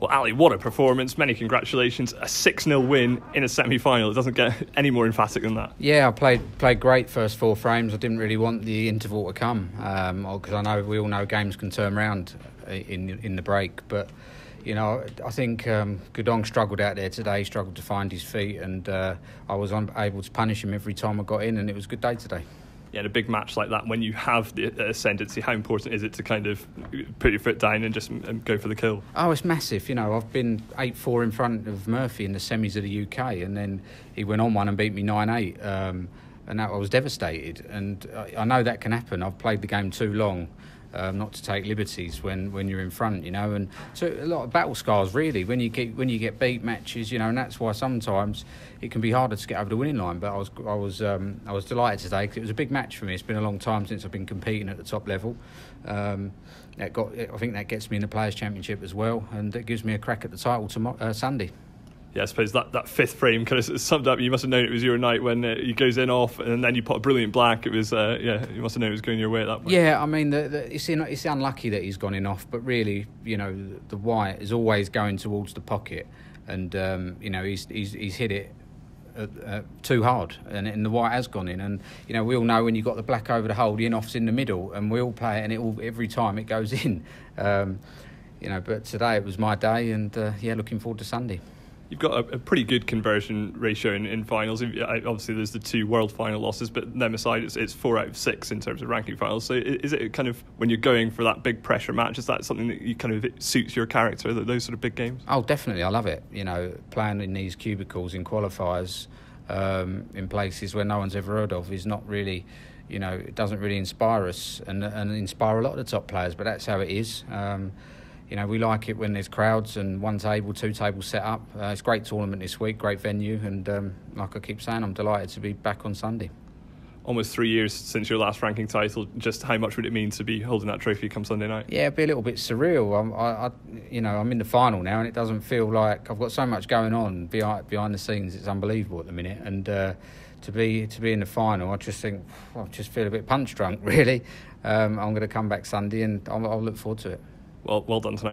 Well, Ali, what a performance. Many congratulations. A 6 0 win in a semi final. It doesn't get any more emphatic than that. Yeah, I played played great first four frames. I didn't really want the interval to come because um, I know we all know games can turn around in, in the break. But, you know, I think um, Guodong struggled out there today, struggled to find his feet, and uh, I was able to punish him every time I got in, and it was a good day today yeah, in a big match like that, when you have the ascendancy, how important is it to kind of put your foot down and just go for the kill? Oh, it's massive. You know, I've been 8 4 in front of Murphy in the semis of the UK, and then he went on one and beat me 9 8. Um, and that, I was devastated. And I, I know that can happen. I've played the game too long um, not to take liberties when, when you're in front, you know. And so a lot of battle scars, really, when you get when you get beat matches, you know, and that's why sometimes it can be harder to get over the winning line. But I was I was um, I was delighted today because it was a big match for me. It's been a long time since I've been competing at the top level. Um, that got I think that gets me in the Players Championship as well, and it gives me a crack at the title tomorrow, uh, Sunday yeah, I suppose that, that fifth frame kind of summed up. You must have known it was your night when uh, he goes in off, and then you put a brilliant black. It was, uh, yeah, you must have known it was going your way at that point. Yeah, I mean, the, the, it's, in, it's unlucky that he's gone in off, but really, you know, the white is always going towards the pocket, and um, you know, he's, he's he's hit it uh, uh, too hard, and, and, the white has gone in. And you know, we all know when you've got the black over the hole, the in off's in the middle, and we all play it, and it all every time it goes in. Um, you know, but today it was my day, and uh, yeah, looking forward to Sunday you've got a, a, pretty good conversion ratio in, in finals. Obviously, there's the two world final losses, but them aside, it's, it's four out of six in terms of ranking finals. So, is it kind of when you're going for that big pressure match? Is that something that you kind of suits your character? Those sort of big games? Oh, definitely, I love it. You know, playing in these cubicles in qualifiers um, in places where no one's ever heard of is not really. You know, it doesn't really inspire us and, and inspire a lot of the top players, but that's how it is. Um, you know, we like it when there's crowds and one table, two tables set up. Uh, it's a great tournament this week, great venue, and um, like I keep saying, I'm delighted to be back on Sunday. Almost three years since your last ranking title. Just how much would it mean to be holding that trophy come Sunday night? Yeah, it'd be a little bit surreal. I'm, I, I, you know, I'm in the final now, and it doesn't feel like I've got so much going on behind behind the scenes. It's unbelievable at the minute, and uh, to be to be in the final, I just think I just feel a bit punch drunk. Really, um, I'm going to come back Sunday, and I'll, I'll look forward to it. Well, well done tonight.